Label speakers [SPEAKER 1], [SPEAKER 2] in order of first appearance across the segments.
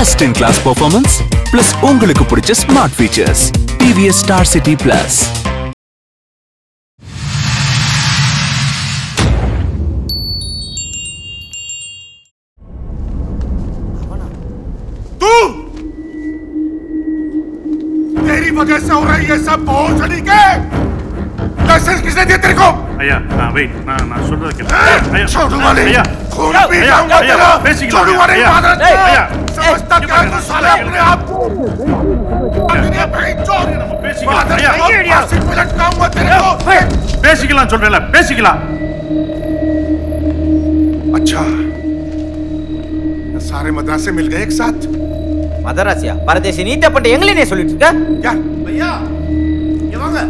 [SPEAKER 1] best in class performance plus உங்களுக்கு பிடிச்ச smart features TVS Star City Plus
[SPEAKER 2] तू तेरी वजह से हो रहा है ये सब बहुत के लाइसेंस किसने दिया तेरे को
[SPEAKER 3] ஐயா நான் வெயிட் நான் நான் சொல்றத கேளு
[SPEAKER 2] ए,
[SPEAKER 3] ஐயா
[SPEAKER 2] छोड़ूंगा नहीं
[SPEAKER 3] ஐயா
[SPEAKER 2] खून
[SPEAKER 3] ஐயா,
[SPEAKER 2] पी
[SPEAKER 3] ஐயா,
[SPEAKER 2] जाऊंगा
[SPEAKER 3] ஐயா,
[SPEAKER 2] तेरा
[SPEAKER 3] பேசிக்கலாம்
[SPEAKER 2] छोड़ूंगा नहीं
[SPEAKER 3] ஐயா,
[SPEAKER 2] मादर
[SPEAKER 3] ஐயா,
[SPEAKER 2] समझता
[SPEAKER 3] ஐயா,
[SPEAKER 2] क्या तू साले अपने आप दुनिया पे चोर
[SPEAKER 3] பேசிக்கலாம்
[SPEAKER 2] मादर
[SPEAKER 3] ஐயா
[SPEAKER 2] का फांसी पे लटकाऊंगा तेरे को
[SPEAKER 3] பேசிக்கலாம் சொல்றேன்ல பேசிக்கலாம்
[SPEAKER 2] अच्छा सारे मदरसे मिल गए एक साथ
[SPEAKER 4] மதராசியா பரதேசி நீ தப்பட்ட எங்களே சொல்லிட்டு இருக்க
[SPEAKER 2] क्या
[SPEAKER 5] भैया ये वांगा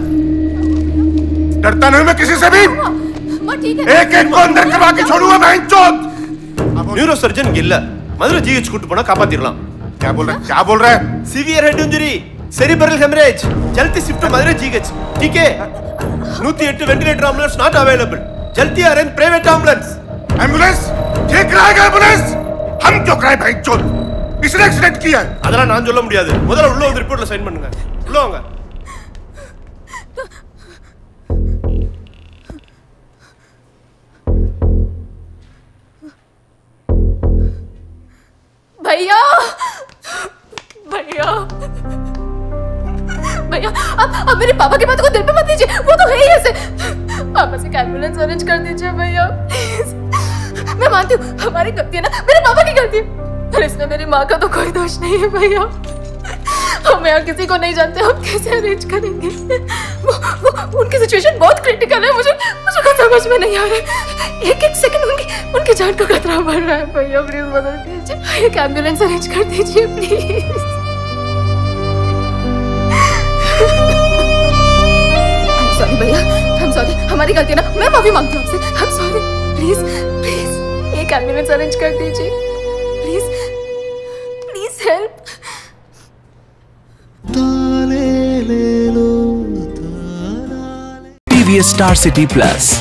[SPEAKER 2] डरता नहीं मैं किसी से भी
[SPEAKER 6] वो ठीक है
[SPEAKER 2] एक एक को अंदर करवा के छोड़ूंगा मैं चोत
[SPEAKER 5] நியூரோ சர்ஜன் இல்ல மதுரை ஜிஹெச் கூட்டு போனா காப்பாத்திரலாம்
[SPEAKER 2] क्या बोल रहे क्या बोल रहे हैं
[SPEAKER 5] severe head injury cerebral haemorrhage जल्दी शिफ्ट मदुरै जीएच ठीक है நூத்தி எட்டு வென்டிலேட்டர் ஆம்புலன்ஸ் நாட் அவைலபிள் जल्दी அரேஞ்ச் பிரைவேட் ஆம்புலன்ஸ்
[SPEAKER 2] एम्बुलेंस ठीक रहेगा एम्बुलेंस हम क्यों कराए भाई चोत इसने एक्सीडेंट किया है
[SPEAKER 5] அதெல்லாம் நான் சொல்ல முடியாது முதல்ல உள்ள வந்து ரிப்போர்ட்ல சைன் பண்ணுங்க உள்ள வாங்க
[SPEAKER 6] अब मेरे पापा की बात को दिल पे मत लीजिए वो तो है ही ऐसे। आप बस एक एंबुलेंस अरेंज कर दीजिए भैया मैं मानती हूँ हमारी गलती है ना मेरे पापा की गलती है। पर इसमें मेरी माँ का तो कोई दोष नहीं है भैया। हम यहाँ किसी को नहीं जानते हम कैसे अरेंज करेंगे? वो, वो उनकी सिचुएशन बहुत क्रिटिकल है मुझे मुझे कुछ समझ में नहीं आ रहा एक एक सेकंड उनकी उनकी जान को खतरा बढ़ रहा है। भैया प्लीज़ मदद कीजिए। एक एंबुलेंस अरेंज कर दीजिए प्लीज़ हमारी गलती है ना मैं माफ़ी मांगती हूँ आपसे। सॉरी प्लीज़ प्लीज़ एक एंबुलेंस अरेंज कर दीजिए। Please please help
[SPEAKER 1] TV Star City Plus